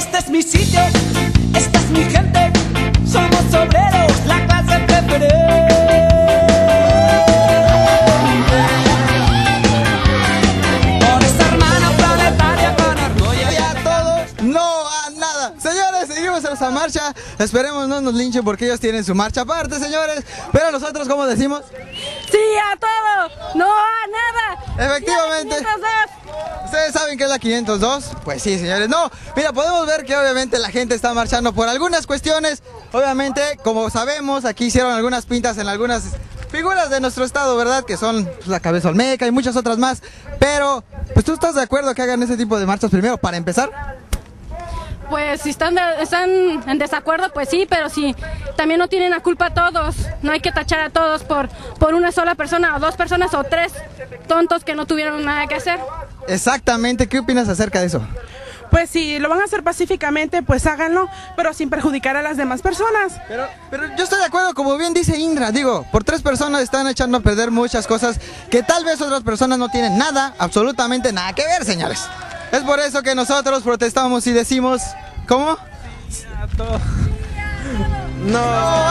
Este es mi sitio, esta es mi gente, somos obreros, la clase preferente. Por esta hermana planetaria con orgullo Y a todos, no a nada. Señores, seguimos en nuestra marcha. Esperemos no nos linchen porque ellos tienen su marcha aparte, señores. Pero nosotros, como decimos, Sí a todo, no a nada. Efectivamente. Ya, 502. ¿ustedes saben qué es la 502? Pues sí, señores. No, mira, podemos ver que obviamente la gente está marchando por algunas cuestiones. Obviamente, como sabemos, aquí hicieron algunas pintas en algunas figuras de nuestro estado, ¿verdad? Que son pues, la cabeza olmeca y muchas otras más. Pero, pues tú estás de acuerdo que hagan ese tipo de marchas primero, para empezar. Pues si están, de- están en desacuerdo, pues sí, pero sí, también no tienen la culpa todos. No hay que tachar a todos por, por una sola persona o dos personas o tres tontos que no tuvieron nada que hacer. Exactamente, ¿qué opinas acerca de eso? Pues si lo van a hacer pacíficamente, pues háganlo, pero sin perjudicar a las demás personas. Pero, pero yo estoy de acuerdo, como bien dice Indra, digo, por tres personas están echando a perder muchas cosas que tal vez otras personas no tienen nada, absolutamente nada que ver, señores. Es por eso que nosotros protestamos y decimos, ¿cómo? No a nada.